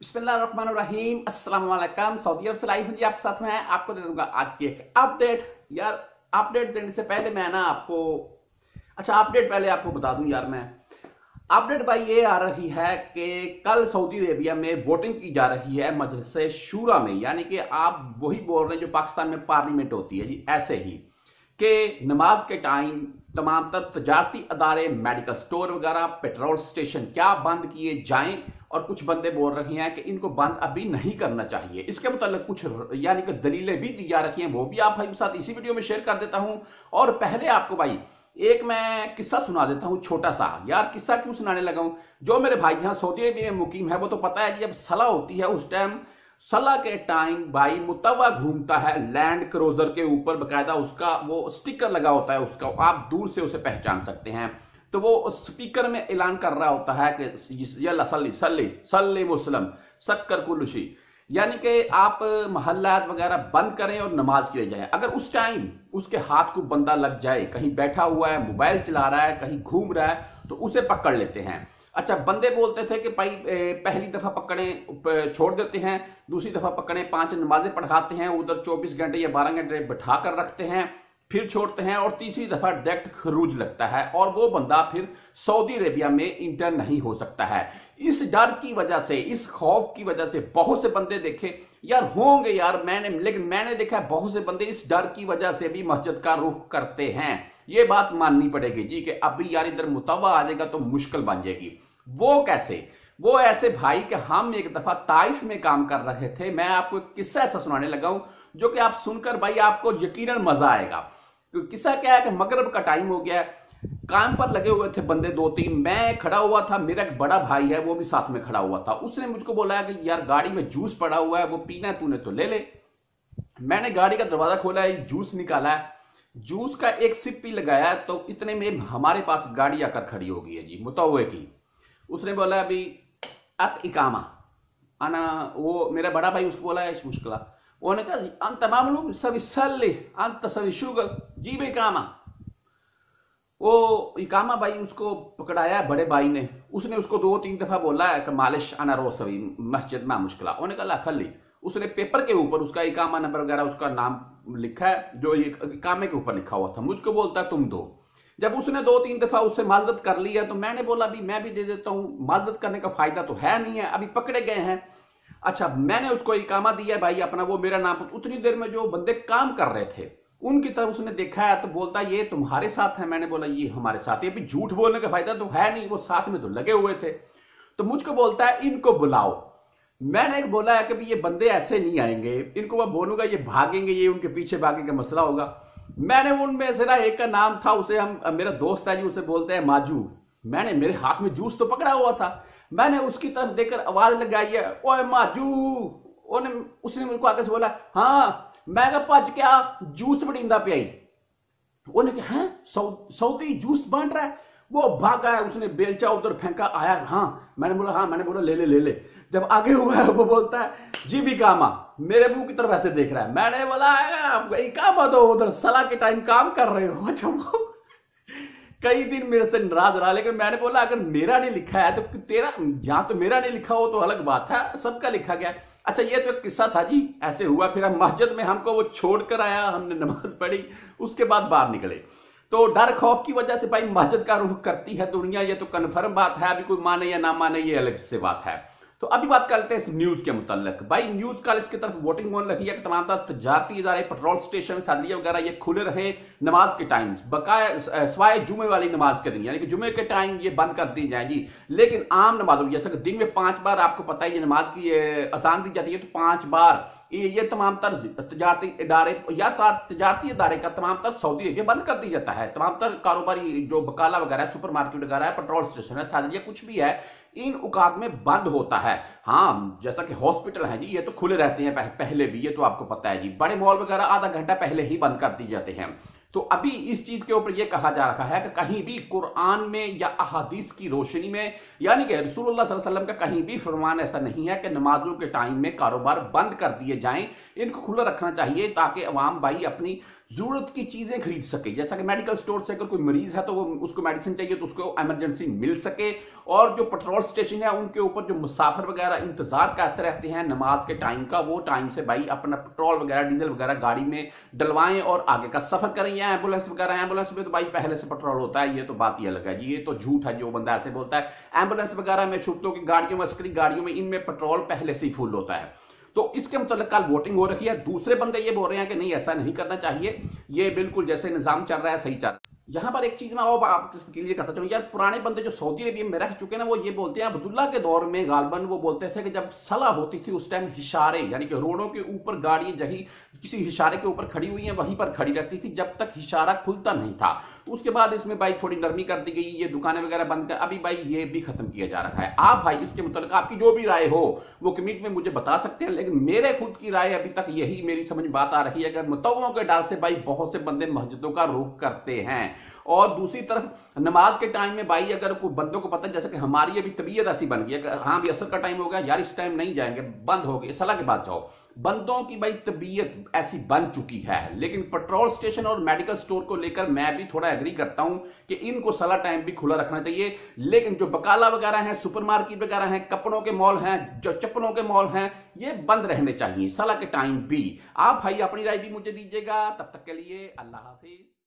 बिस्मिल्लाहिर्रहमानिर्रहीम। अस्सलाम सऊदी अरब से लाइव जी आपके साथ में आपको दे दूँगा आज की एक अपडेट यार अपडेट देने से पहले मैं ना आपको अच्छा अपडेट पहले आपको बता दूँ यार मैं। अपडेट भाई ये आ रही है कि कल सऊदी अरेबिया में वोटिंग की जा रही है मजलिस शूरा में। यानी कि आप वही बोल रहे हैं जो पाकिस्तान में पार्लियामेंट होती है जी, ऐसे ही। कि नमाज़ के टाइम तमाम तर तजारती अदारे मेडिकल स्टोर वगैरह पेट्रोल स्टेशन क्या बंद किए जाएँ? और कुछ बंदे बोल रहे हैं कि इनको बंद अभी नहीं करना चाहिए। इसके मतलब कुछ यानी कि दलीलें भी दी जा रखी हैं, वो भी आप भाई के साथ इसी वीडियो में शेयर कर देता हूँ। और पहले आपको भाई, एक मैं किस्सा सुना देता हूँ छोटा सा। यार किस्सा क्यों सुनाने लगा हूँ? जो मेरे भाई यहाँ सऊदी अरबिया में मुकीम है, वो तो पता है कि जब सलाह होती है उस टाइम सलाह के टाइम भाई मुतवा घूमता है, लैंड क्रोजर के ऊपर बकायदा उसका वो स्टिकर लगा होता है, उसका, आप दूर से उसे पहचान सकते हैं। तो वो स्पीकर में ऐलान कर रहा होता है कि सल्ली सल्ली सल्ली मुस्लिम शक्कर कुलशी यानी कि आप महल्लात वगैरह बंद करें और नमाज़ के लिए जाए। अगर उस टाइम उसके हाथ को बंदा लग जाए, कहीं बैठा हुआ है, मोबाइल चला रहा है, कहीं घूम रहा है तो उसे पकड़ लेते हैं। अच्छा बंदे बोलते थे कि भाई पहली दफ़ा पकड़े छोड़ देते हैं, दूसरी दफ़ा पकड़े, पाँच नमाजें पढ़ाते हैं, उधर 24 घंटे या 12 घंटे बैठा कर रखते हैं, फिर छोड़ते हैं, और तीसरी दफ़ा डायरेक्ट खरूज लगता है, और वो बंदा फिर सऊदी अरेबिया में इंटर नहीं हो सकता है। इस डर की वजह से, इस खौफ की वजह से बहुत से बंदे देखे, यार होंगे यार, मैंने, लेकिन मैंने देखा बहुत से बंदे इस डर की वजह से भी मस्जिद का रुख करते हैं। ये बात माननी पड़ेगी जी कि अभी यार इधर मुतवा आ जाएगा तो मुश्किल बन जाएगी। वो कैसे? वो ऐसे भाई कि हम एक दफ़ा ताइफ में काम कर रहे थे, मैं आपको एक किस्सा ऐसा सुनाने लगा हूँ, जो कि आप सुनकर भाई आपको यकीनन मज़ा आएगा। तो किस्सा क्या है कि मगरब का टाइम हो गया काम पर लगे हुए थे बंदे दो तीन, मैं खड़ा हुआ था, मेरा एक बड़ा भाई है, वो भी साथ में खड़ा हुआ था। उसने मुझको बोला कि यार गाड़ी में जूस पड़ा हुआ है, वो पीना है, तूने तो ले ले। मैंने गाड़ी का दरवाज़ा खोला है जूस निकाला। है जूस का एक सिप पी लगाया तो इतने में हमारे पास गाड़ी आकर खड़ी हो गई है जी, मुतवे की। उसने बोला अभी, अत इकामा। आना, वो मेरा बड़ा भाई उसको बोला है। मुश्किल उन्होंने कहा, अंत मामलूम, सभी सल्ले, अंत सभी शुगर, जीवे कामा वो इकामा भाई उसको पकड़ाया, बड़े भाई ने। उसने उसको दो तीन दफ़ा बोला है कि मालिश आना रो सभी मस्जिद में मुश्किल उन्होंने कहा खली उसने पेपर के ऊपर उसका इकामा नंबर वगैरह, उसका नाम लिखा है, जो इकामे के ऊपर लिखा हुआ था। मुझको बोलता तुम दो। जब उसने दो तीन दफ़ा उससे माजरत कर लिया तो मैंने बोला भी मैं भी दे देता हूँ। माजरत करने का फ़ायदा तो है नहीं है, अभी पकड़े गए हैं। अच्छा मैंने उसको इकामा दिया भाई, अपना वो मेरा नाम उतनी देर में जो बंदे काम कर रहे थे, उनकी तरफ़ उसने देखा है तो बोलता, ये तुम्हारे साथ है। मैंने बोला, ये हमारे साथ है। झूठ बोलने का फ़ायदा तो है नहीं, वो साथ में तो लगे हुए थे। तो मुझको बोलता है, इनको बुलाओ। मैंने एक बोला है कि ये बंदे ऐसे नहीं आएँगे, इनको मैं बोलूँगा, ये भागेंगे, ये उनके पीछे भागे का मसला होगा। मैंने उनमें से ना एक का नाम था, उसे हम, मेरा दोस्त है जी, उसे बोलते हैं माजू। मैंने, मेरे हाथ में जूस तो पकड़ा हुआ था। मैंने उसकी तरफ़ देखकर आवाज़ लगाई है, ओए माजू! उन्हें, उसने को आगे से बोला हाँ मैं भज क्या जूस बड़ींदा पियाई उन्हें कहा, है सऊदी जूस बांट रहा है। वो भागा है उसने बेलचा उधर फेंका, आया हाँ मैंने बोला हाँ मैंने बोला, ले ले ले ले। जब आगे हुआ वो बोलता है, जी भी कामा, मेरे मुँह की तरफ़ ऐसे देख रहा है। मैंने बोला कामा तो उधर सलाह के टाइम काम कर रहे हो अच्छा कई दिन मेरे से नाराज़ रहा, लेकिन मैंने बोला, अगर मेरा नहीं लिखा है तो तेरा, यहाँ तो मेरा नहीं लिखा हो तो अलग बात है, सबका लिखा गया अच्छा ये तो एक किस्सा था जी, ऐसे हुआ, फिर हम मस्जिद में हमको वो छोड़कर आया, हमने नमाज़ पढ़ी, उसके बाद बाहर निकले। तो डर खौफ की वजह से भाई मस्जिद का रुख करती है दुनिया, ये तो कन्फर्म बात है, अभी कोई माने या ना माने, ये अलग से बात है। तो अभी बात करते हैं इस न्यूज़ के मुतलक। भाई न्यूज़ कॉलेज की तरफ़ वोटिंग होने लगी है, कि तमाम तजारती इदारे पेट्रोल स्टेशन सदिया वगैरह, ये खुले रहे नमाज़ के टाइम बकाया स्वाय जुमे वाली नमाज़ के दिन, यानी कि जुमे के टाइम ये बंद कर दी जाएगी। लेकिन आम नमाजों, जैसे दिन में पाँच बार आपको पता है ये नमाज़ की आसान दी जाती है तो पाँच बार ये तमाम तर तजारती इदारे, या तजारती इदारे का तमाम तर सऊदी अरेबिया बंद कर दिया जाता है। तमाम तर कारोबारी जो बकाला वगैरह है सुपर मार्केट वगैरह है, पेट्रोल स्टेशन है साजिया कुछ भी है, इन उकात में बंद होता है। हाँ जैसा कि हॉस्पिटल है जी, ये तो खुले रहते हैं पहले भी, ये तो आपको पता है जी। बड़े मॉल वगैरह आधा घंटा पहले ही बंद कर दिए जाते हैं। तो अभी इस चीज़ के ऊपर यह कहा जा रहा है कि कहीं भी कुरान में या अहादीस की रोशनी में, यानी कि रसूलुल्लाह सल्लल्लाहु अलैहि वसल्लम का कहीं भी फरमान ऐसा नहीं है कि नमाजों के टाइम में कारोबार बंद कर दिए जाएँ। इनको खुला रखना चाहिए ताकि अवाम भाई अपनी ज़रूरत की चीज़ें खरीद सके। जैसा कि मेडिकल स्टोर से अगर कोई मरीज़ है तो वो उसको मेडिसिन चाहिए तो उसको इमरजेंसी मिल सके। और जो पेट्रोल स्टेशन है, उनके ऊपर जो मुसाफिर वगैरह इंतज़ार करते रहते हैं नमाज़ के टाइम का, वो टाइम से भाई अपना पेट्रोल वगैरह डीजल वगैरह गाड़ी में डलवाएँ और आगे का सफ़र करें। या एंबुलेंस वगैरह एंबुलेंस में तो भाई पहले से पेट्रोल होता है, ये तो बात ही अलग है। ये तो झूठ है, जो बंदा ऐसे बोलता है। एंबुलेंस वगैरह में शुक्तों की गाड़ियों में अस्करी गाड़ियों में, इनमें पेट्रोल पहले से ही फुल होता है। तो इसके मतलब कल वोटिंग हो रखी है। दूसरे बंदे ये बोल रहे हैं कि नहीं, ऐसा नहीं करना चाहिए। ये बिल्कुल जैसे निज़ाम चल रहा है, सही चल रहा है। यहाँ पर एक चीज़ मैं और आपके क्लियर करता चलूँ, यार पुराने बंदे जो सऊदी अरेबिया में रह चुके हैं वो ये बोलते हैं, अब्दुल्ला के दौर में गालबन, वो बोलते थे कि जब सलाह होती थी उस टाइम हिशारे यानी कि रोडों के ऊपर गाड़ी जही, किसी हिशारे के ऊपर खड़ी हुई है, वहीं पर खड़ी रहती थी, जब तक हिशारा खुलता नहीं था। उसके बाद इसमें भाई थोड़ी नरमी कर दी गई, ये दुकानें वगैरह बंद कर, अभी भाई ये भी खत्म किया जा रहा है। आप भाई इसके मुताबिक आपकी जो भी राय हो, वो कमेंट में मुझे बता सकते हैं, लेकिन मेरे खुद की राय अभी तक यही मेरी समझ बात आ रही है, अगर मुतवों के डर से भाई बहुत से बंदे मस्जिदों का रुख करते हैं और दूसरी तरफ़, नमाज़ के टाइम में भाई अगर कोई बंदों को पता जैसे कि हमारी अभी तबीयत ऐसी बन गई है हाँ भी असर का टाइम हो गया यार इस टाइम नहीं जाएँगे, बंद हो गए, सलाह के बाद जाओ। बंदों की भाई तबीयत ऐसी बन चुकी है, लेकिन पेट्रोल स्टेशन और मेडिकल स्टोर को लेकर मैं भी थोड़ा एग्री करता हूँ कि इनको सलाह टाइम भी खुला रखना चाहिए। लेकिन जो बकाला वगैरह हैं सुपरमार्केट वगैरह हैं, कपड़ों के मॉल हैं, जो चप्पलों के मॉल हैं, ये बंद रहने चाहिए, सलाह के टाइम भी। आप भाई अपनी राय भी मुझे दीजिएगा, तब तक के लिए अल्लाह हाफिज।